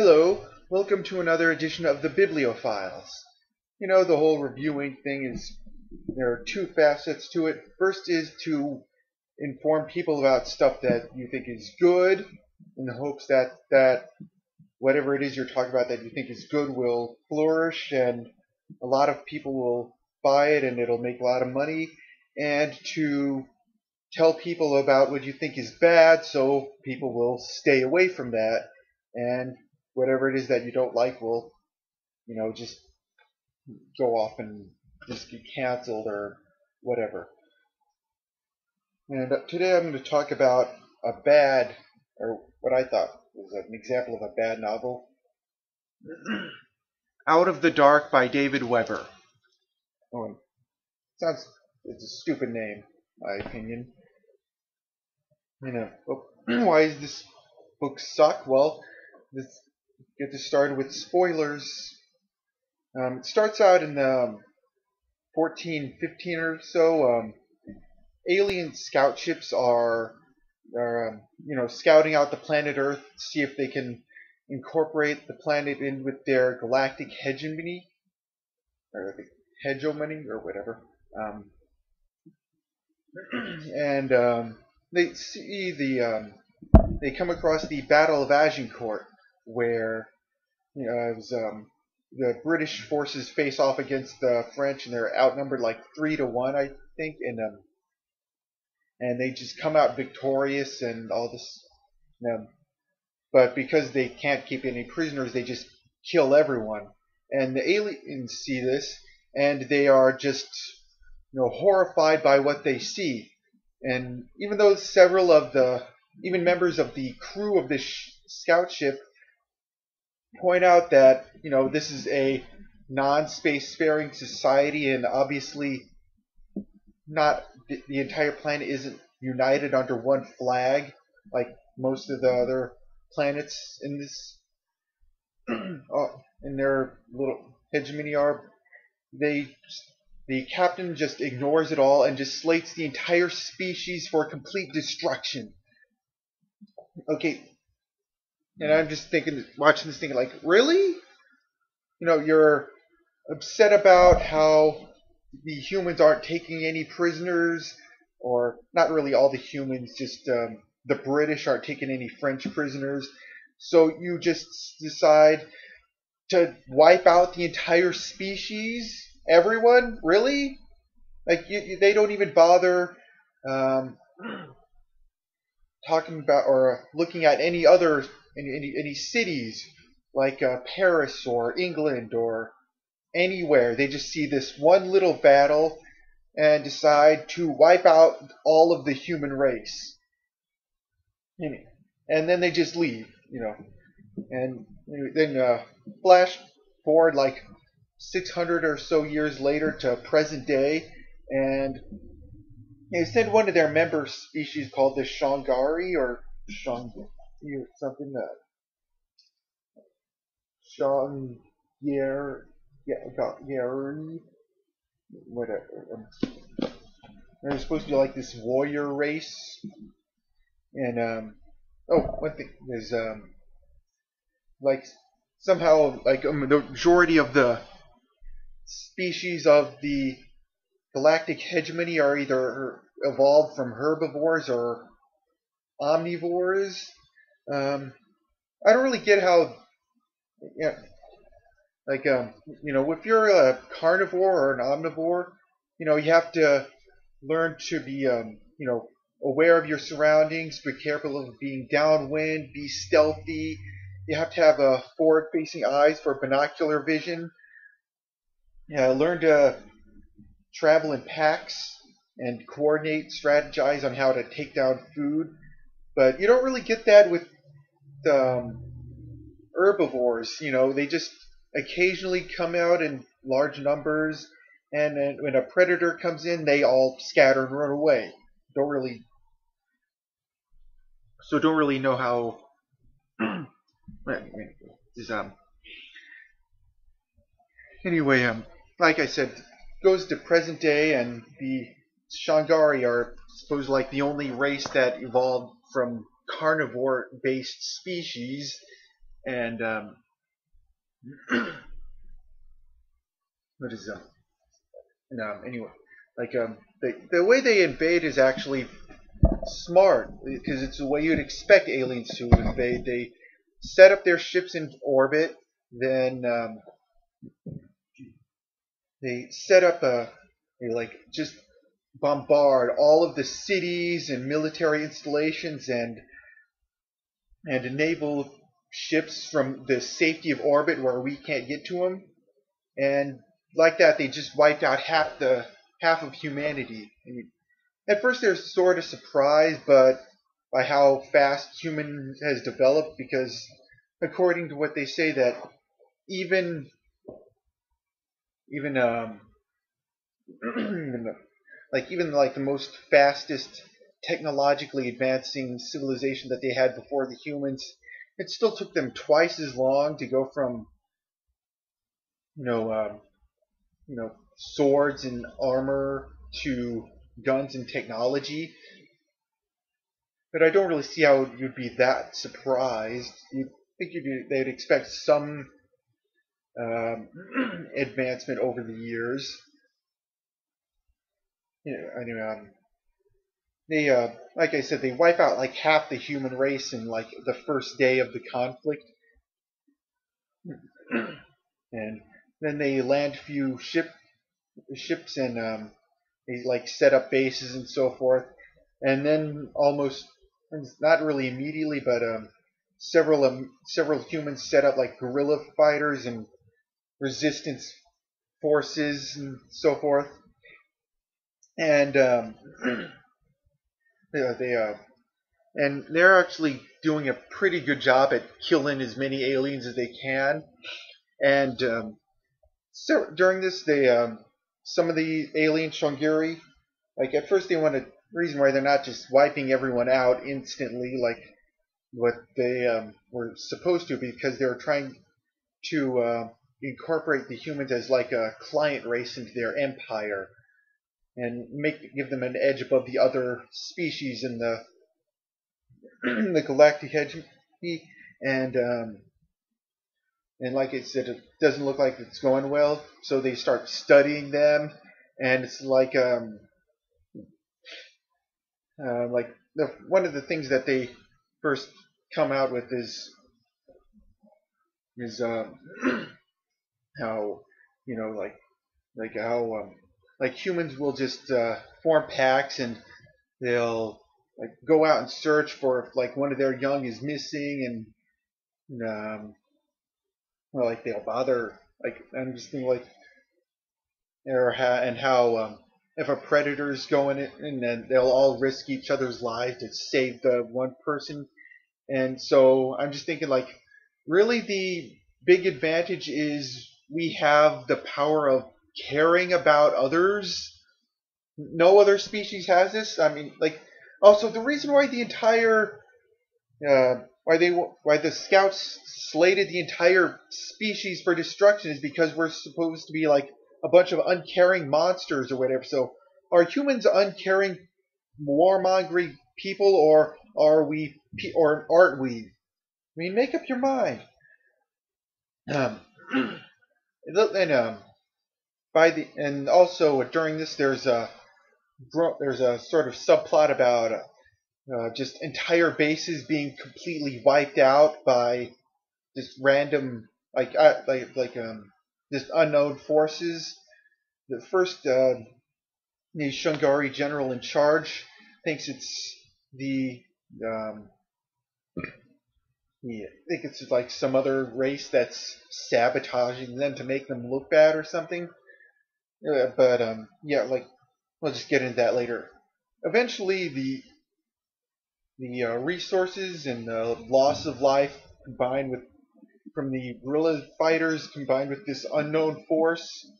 Hello, welcome to another edition of the Biblio-files. You know, the whole reviewing thing is, there are two facets to it. First is to inform people about stuff that you think is good, in the hopes that, that whatever it is you're talking about that you think is good will flourish and a lot of people will buy it and it'll make a lot of money. And to tell people about what you think is bad so people will stay away from that and whatever it is that you don't like will you know just go off and just get canceled or whatever. And uh, today I'm going to talk about a bad or what I thought was an example of a bad novel. Out of the Dark by David Weber. Oh, sounds it's a stupid name my opinion. You know, oh, why does this book suck? Well, let's get this started with spoilers. Um, it starts out in the um, 1415 or so. Um, alien scout ships are, are um, you know, scouting out the planet Earth to see if they can incorporate the planet in with their galactic hegemony, or hegemony, or whatever. Um, and um, they see the um, they come across the Battle of Agincourt, where you know, it was, um, the British forces face off against the French, and they're outnumbered like three to one, I think, and um, and they just come out victorious and all this. Um, but because they can't keep any prisoners, they just kill everyone. And the aliens see this, and they are just you know horrified by what they see. And even though several of the, even members of the crew of this scout ship point out that, you know, this is a non-space faring society and obviously not, the, the entire planet isn't united under one flag like most of the other planets in this, uh, in their little hegemony are. They the captain just ignores it all and just slates the entire species for complete destruction. Okay. And I'm just thinking, watching this thing, like, really? You know, you're upset about how the humans aren't taking any prisoners, or not really all the humans, just um, the British aren't taking any French prisoners. So you just decide to wipe out the entire species Everyone? Really? Like you, you, they don't even bother um, talking about or looking at any other any any, any cities like uh, Paris or England or anywhere. They just see this one little battle and decide to wipe out all of the human race. And then they just leave, you know. And then uh, flash forward like 600 or so years later to present day, and they send one of their member species called the Shongairi or Shang or something. Uh, Shangyeri, yeah, whatever. Um, they're supposed to be like this warrior race, and um, oh, one thing is um, like somehow like um, the majority of the species of the galactic hegemony are either evolved from herbivores or omnivores. Um, I don't really get how, know, like, um, you know, if you're a carnivore or an omnivore, you know, you have to learn to be, um, you know, aware of your surroundings, be careful of being downwind, be stealthy. You have to have a forward-facing eyes for binocular vision yeah, learn to travel in packs and coordinate, strategize on how to take down food. But you don't really get that with um, herbivores. You know, they just occasionally come out in large numbers, and then when a predator comes in, they all scatter and run away. Don't really, so don't really know how. is um. Anyway, um, like I said, goes to present day, and the Shongairi are supposed like the only race that evolved from carnivore-based species, and um, what is um, no anyway like um the the way they invade is actually smart because it's the way you'd expect aliens to invade. They set up their ships in orbit, then um, they set up a they like just bombard all of the cities and military installations and and enable ships from the safety of orbit where we can't get to them and like that they just wiped out half the half of humanity. I mean, at first they're sort of surprised but by how fast human has developed because according to what they say that even even um like even like the most fastest technologically advancing civilization that they had before the humans it still took them twice as long to go from you know um, you know swords and armor to guns and technology but I don't really see how you'd be that surprised. You'd think you'd, they'd expect some um, advancement over the years. You know, anyway, um, they, uh, like I said, they wipe out like half the human race in like the first day of the conflict, and then they land a few ship ships and um, they like set up bases and so forth, and then almost not really immediately, but um, several um, several humans set up like guerrilla fighters and resistance forces and so forth. And um, they uh, and they're actually doing a pretty good job at killing as many aliens as they can. And um, so during this, they um, some of the alien Shongairi, like at first they want wanted reason why they're not just wiping everyone out instantly like what they um, were supposed to because they were trying to uh, incorporate the humans as like a client race into their empire and make give them an edge above the other species in the the galactic hegemony and um, and like I said, it doesn't look like it's going well, so they start studying them, and it's like um, uh, like the, one of the things that they first come out with is is um, how you know like like how um, like humans will just uh, form packs and they'll like go out and search for if like one of their young is missing and um, well, like they'll bother like I'm just thinking like and how um, if a predator's going in, and then they'll all risk each other's lives to save the one person. And so I'm just thinking like really the big advantage is we have the power of caring about others. No other species has this. I mean, like, also the reason why the entire, uh, why they, why the scouts slated the entire species for destruction is because we're supposed to be like a bunch of uncaring monsters or whatever. So are humans uncaring, warmongering people, or are we, or aren't we? I mean, make up your mind. Um, and um, by the and also during this, there's a there's a sort of subplot about uh, just entire bases being completely wiped out by just random like uh, like like um just unknown forces. The first uh, the Shongairi general in charge thinks it's the um, yeah, I think it's like some other race that's sabotaging them to make them look bad or something. Uh, but um, yeah, like we'll just get into that later. Eventually, the the uh, resources and the loss of life combined with from the guerrilla fighters combined with this unknown force,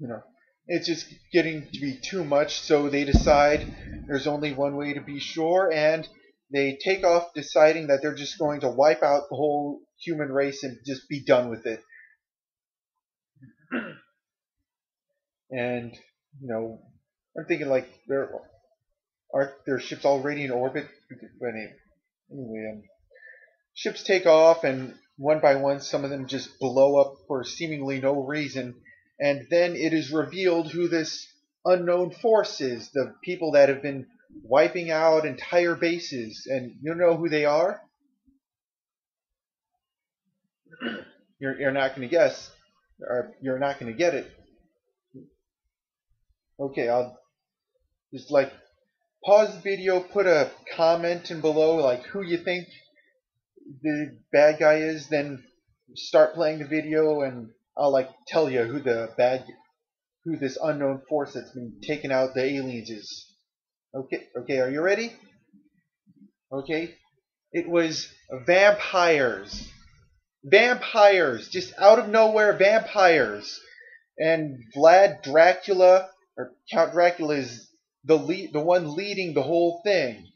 you know, it's just getting to be too much. So they decide there's only one way to be sure, and they take off deciding that they're just going to wipe out the whole human race and just be done with it. And you know, I'm thinking like there aren't there ships already in orbit? Anyway, um, ships take off, and one by one, some of them just blow up for seemingly no reason. And then it is revealed who this unknown force is the people that have been wiping out entire bases. And you know who they are? You're, you're not going to guess, or you're not going to get it. Okay, I'll just like pause the video, put a comment in below, like who you think the bad guy is, then start playing the video, and I'll like tell you who the bad, who this unknown force that's been taking out the aliens is. Okay, okay, are you ready? Okay, it was vampires. Vampires, just out of nowhere, vampires. And Vlad Dracula, or Count Dracula, is the lead, the one leading the whole thing.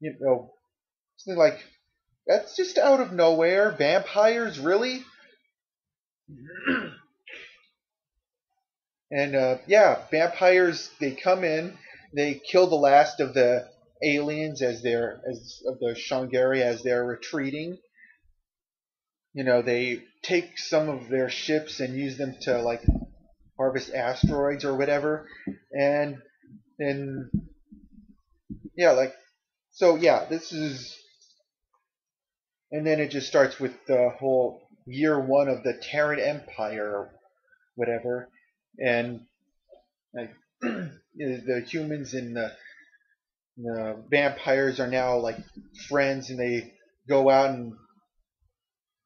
You know, something like that's just out of nowhere. Vampires, really? and uh, yeah, vampires. They come in. They kill the last of the aliens as they're as of the Shongairi as they're retreating. You know, they take some of their ships and use them to like harvest asteroids or whatever, and then yeah, like so yeah, this is and then it just starts with the whole year one of the Terran Empire or whatever, and like the humans and the, the vampires are now like friends, and they go out and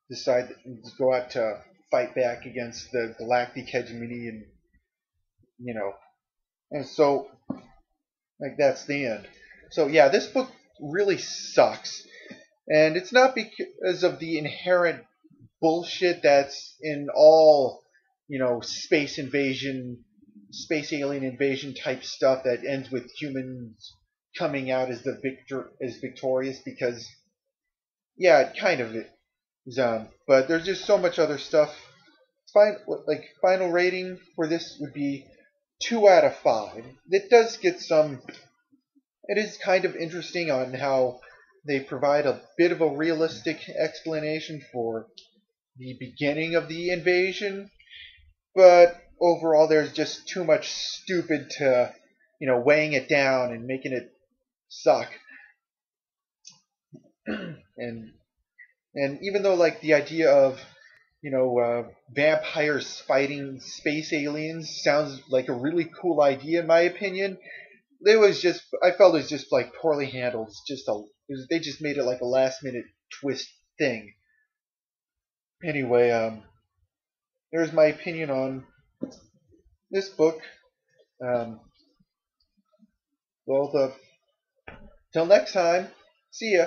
decide to go out to fight back against the galactic hegemony, and you know, and so like that's the end. So yeah, this book really sucks. And it's not because of the inherent bullshit that's in all, you know, space invasion, space alien invasion type stuff that ends with humans coming out as the victor as victorious because yeah, it kind of is um but there's just so much other stuff. Fine like final rating for this would be two out of five. It does get some it is kind of interesting on how they provide a bit of a realistic explanation for the beginning of the invasion, but overall there's just too much stupid to, you know, weighing it down and making it suck. and and even though like the idea of you know uh, vampires fighting space aliens sounds like a really cool idea in my opinion, it was just I felt it was just like poorly handled. It's just a was, they just made it like a last minute twist thing. Anyway, um, there's my opinion on this book. Um, well, the till next time. See ya.